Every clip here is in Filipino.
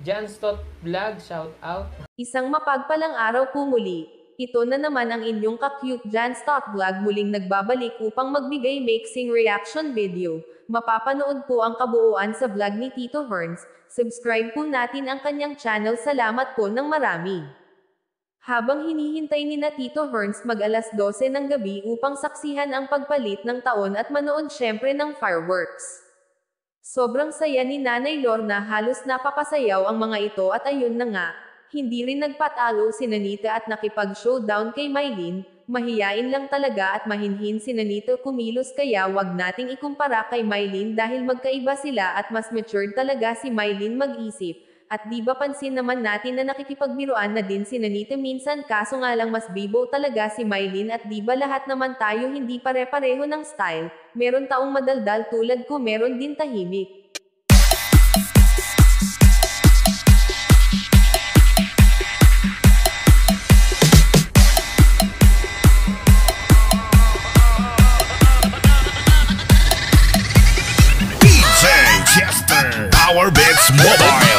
Jan Stott Vlog, shout out. Isang mapagpalang araw po muli. Ito na naman ang inyong ka-cute Jan Stott Vlog muling nagbabalik upang magbigay mixing reaction video. Mapapanood po ang kabuuan sa vlog ni Tito Herns. Subscribe po natin ang kanyang channel. Salamat po ng marami. Habang hinihintay ni na Tito Herns mag alas 12 ng gabi upang saksihan ang pagpalit ng taon at manood syempre ng fireworks. Sobrang saya ni Nanay Lorna halos napapasayaw ang mga ito at ayun na nga, hindi rin nagpatalo si Nanita at nakipag-showdown kay Mylene, mahiyain lang talaga at mahinhin si Nanita kumilos kaya wag nating ikumpara kay Mylene dahil magkaiba sila at mas matured talaga si Mylene mag-isip. At di ba pansin naman natin na nakikipagbiruan na din si Nanita minsan kaso nga lang mas bibo talaga si Mylene at di ba lahat naman tayo hindi pare-pareho ng style, meron taong madaldal tulad ko meron din tahimik. Chester, Power Bits Mobile.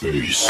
Peace.